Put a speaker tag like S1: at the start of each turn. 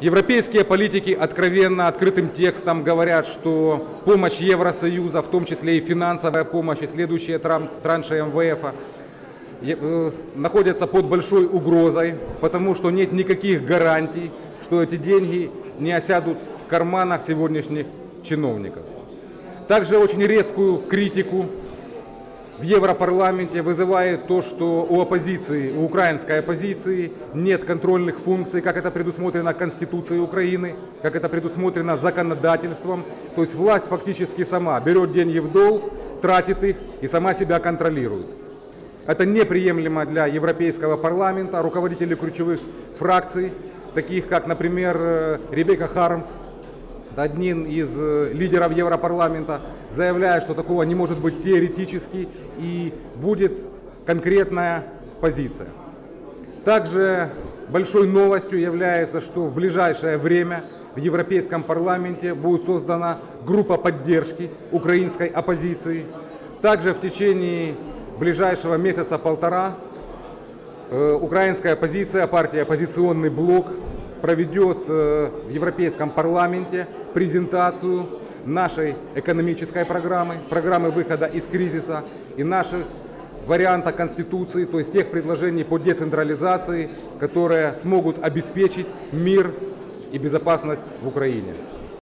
S1: Европейские политики откровенно, открытым текстом говорят, что помощь Евросоюза, в том числе и финансовая помощь, и следующие тран- транши МВФ, э, находятся под большой угрозой, потому что нет никаких гарантий, что эти деньги не осядут в карманах сегодняшних чиновников. Также очень резкую критику в Европарламенте вызывает то, что у оппозиции, у украинской оппозиции нет контрольных функций, как это предусмотрено Конституцией Украины, как это предусмотрено законодательством. То есть власть фактически сама берет деньги в долг, тратит их и сама себя контролирует. Это неприемлемо для Европейского парламента, руководители ключевых фракций, таких как, например, э, Ребекка Хармс, один из лидеров Европарламента заявляет, что такого не может быть теоретически и будет конкретная позиция. Также большой новостью является, что в ближайшее время в Европейском парламенте будет создана группа поддержки украинской оппозиции. Также в течение ближайшего месяца-полтора Э, Украинская оппозиция, партия «Оппозиционный блок» проведет э, в Европейском парламенте презентацию нашей экономической программы, программы выхода из кризиса и наших варианта Конституции, то есть тех предложений по децентрализации, которые смогут обеспечить мир и безопасность в Украине.